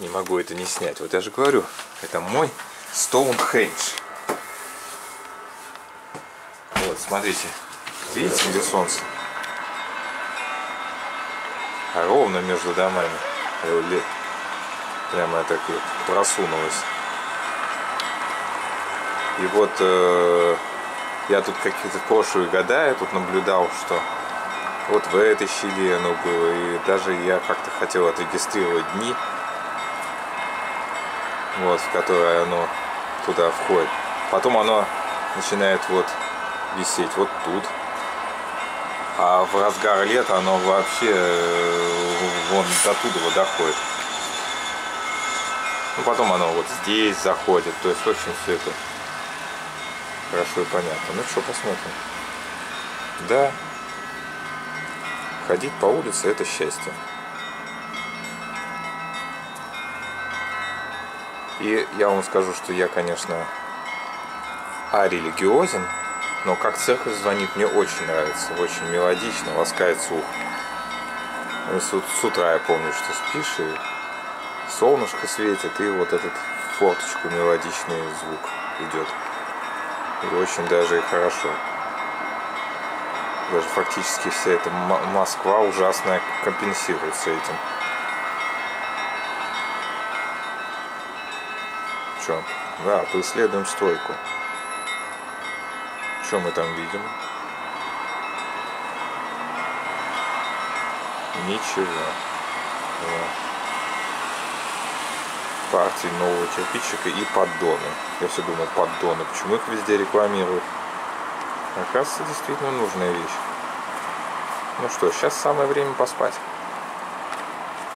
Не могу это не снять. Вот я же говорю, это мой Стоунхендж. Вот, смотрите. Видите, где солнце? А ровно между домами. Прямо так вот просунулось. И вот э, я тут какие-то прошлые года я тут наблюдал, что вот в этой щели оно было. И даже я как-то хотел отрегистрировать дни, вот, в которые оно туда входит. Потом оно начинает вот висеть вот тут. А в разгар лета оно вообще э, вон до туда вот доходит. Ну, потом оно вот здесь заходит. То есть, очень все это хорошо и понятно. Ну что, посмотрим. Да, ходить по улице это счастье. И я вам скажу, что я, конечно, арелигиозен, но как церковь звонит, мне очень нравится, очень мелодично, ласкает слух. И с, с утра я помню, что спишь, и солнышко светит, и вот этот форточку мелодичный звук идет. И очень даже и хорошо. Даже фактически вся эта Москва ужасная компенсируется этим. Че? Да, поисследуем стройку. Что мы там видим? Ничего. Да. Партии нового кирпичика и поддоны. Я все думал, поддоны. Почему их везде рекламируют? Оказывается, действительно нужная вещь. Ну что, сейчас самое время поспать.